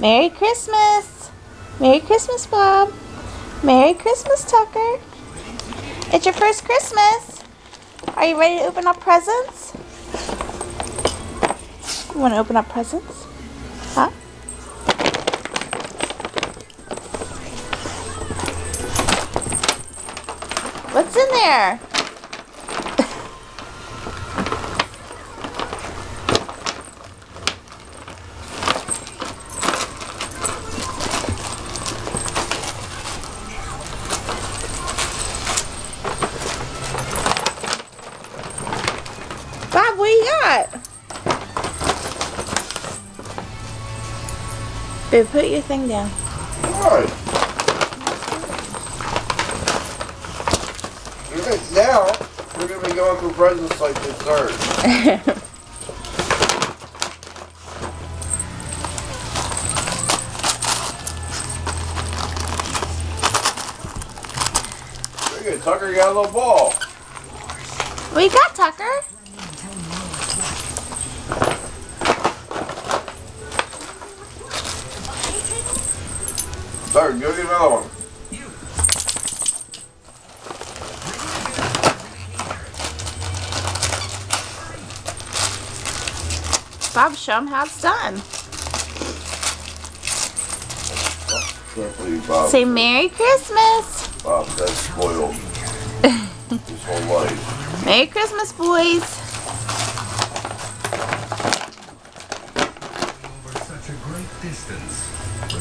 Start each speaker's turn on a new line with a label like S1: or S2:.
S1: Merry Christmas. Merry Christmas, Bob. Merry Christmas, Tucker. It's your first Christmas. Are you ready to open up presents? You want to open up presents? Huh? What's in there? Bob, what do you got? Babe, put your thing down.
S2: Alright. Now, we're going to be going through presents like dessert. Tucker got a little ball.
S1: We got, Tucker?
S2: Tucker, give me another one.
S1: Bob, show him how it's done.
S2: Bob.
S1: Say Merry Christmas.
S2: Bob, that's spoiled. His whole life.
S1: Merry Christmas, boys.
S3: Such a great distance.